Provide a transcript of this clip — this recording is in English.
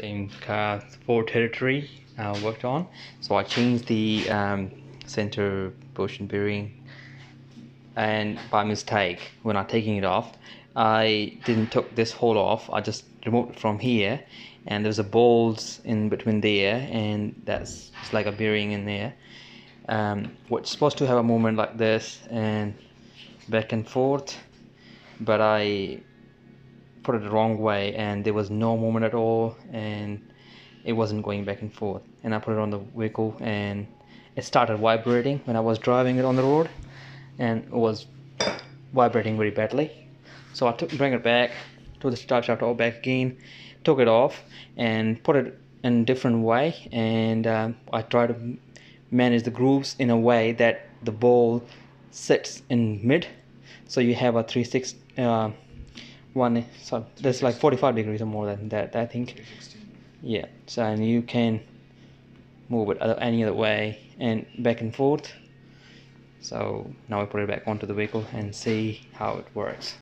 same car Ford Territory I worked on. So I changed the um, center bushing bearing. And by mistake when I'm taking it off I didn't took this hole off. I just removed from here. And there's a bolts in between there and that's it's like a bearing in there. Um, which supposed to have a movement like this and back and forth. But I put it the wrong way and there was no movement at all and it wasn't going back and forth. And I put it on the vehicle and it started vibrating when I was driving it on the road and it was vibrating very badly. So I took bring it back to the start shaft all back again took it off and put it in a different way and um, I tried to manage the grooves in a way that the ball sits in mid. So you have a 360 uh, one eh, so there's like 45 degrees or more than that I think. Yeah so and you can move it any other way and back and forth. So now I put it back onto the vehicle and see how it works